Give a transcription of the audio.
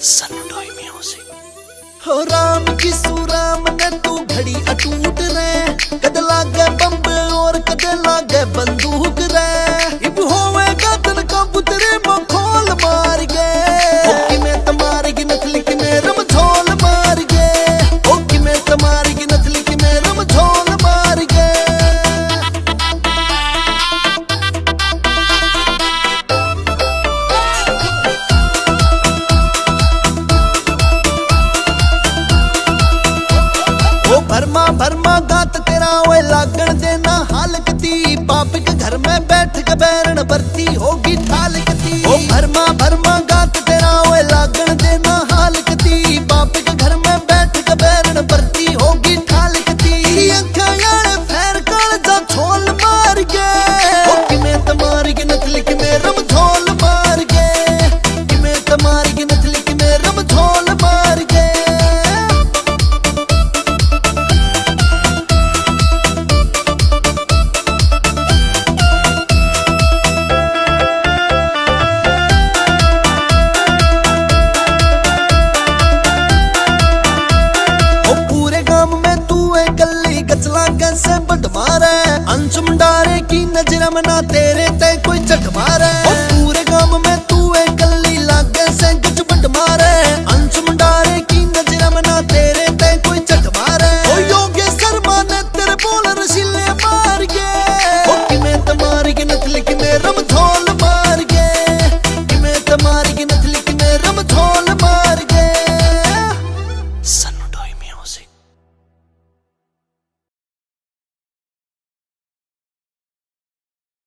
ਸਨਟੋਈ music ਹੋ ਰਾਮ ਜੀ ਸੂ ਰਾਮ ਨਾ ਤੂੰ ਘੜੀ ਅਟੂਟ ਰਹਿ धर्मा दात तेरा ओए लागण देना हालक दी पापिक घर में बैठ के बैरण बरती होगी ठालक दी ओ भरमा भरमा ਚ ਕੀ ਨਜ਼ਰਾਂ ਮਨਾ ਤੇਰੇ ਤੇ ਕੋਈ ਝਟਮਾਰਾ